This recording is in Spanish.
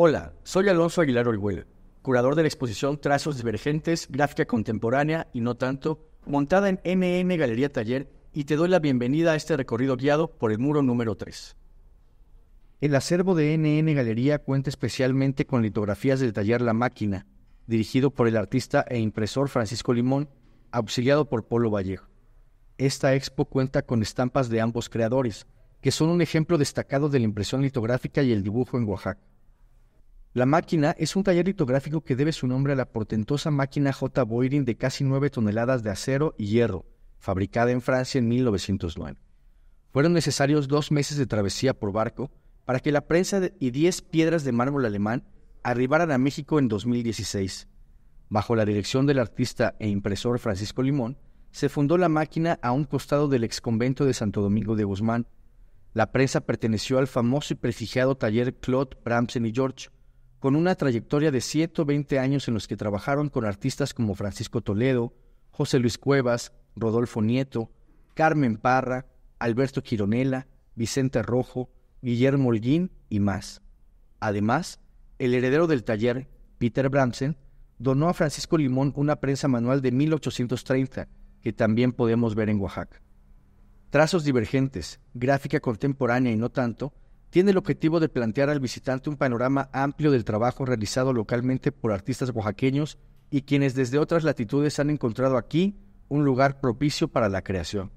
Hola, soy Alonso Aguilar Olguel, curador de la exposición Trazos Divergentes, Gráfica Contemporánea y no tanto, montada en NN Galería Taller, y te doy la bienvenida a este recorrido guiado por el muro número 3. El acervo de NN Galería cuenta especialmente con litografías del taller La Máquina, dirigido por el artista e impresor Francisco Limón, auxiliado por Polo Vallejo. Esta expo cuenta con estampas de ambos creadores, que son un ejemplo destacado de la impresión litográfica y el dibujo en Oaxaca. La máquina es un taller litográfico que debe su nombre a la portentosa máquina J. Boyrin de casi 9 toneladas de acero y hierro, fabricada en Francia en 1909. Fueron necesarios dos meses de travesía por barco para que la prensa y 10 piedras de mármol alemán arribaran a México en 2016. Bajo la dirección del artista e impresor Francisco Limón, se fundó la máquina a un costado del exconvento de Santo Domingo de Guzmán. La prensa perteneció al famoso y prestigiado taller Claude Bramsen y George, con una trayectoria de 120 años en los que trabajaron con artistas como Francisco Toledo, José Luis Cuevas, Rodolfo Nieto, Carmen Parra, Alberto Quironela, Vicente Rojo, Guillermo Holguín y más. Además, el heredero del taller, Peter Bramsen, donó a Francisco Limón una prensa manual de 1830 que también podemos ver en Oaxaca. Trazos divergentes, gráfica contemporánea y no tanto, tiene el objetivo de plantear al visitante un panorama amplio del trabajo realizado localmente por artistas oaxaqueños y quienes desde otras latitudes han encontrado aquí un lugar propicio para la creación.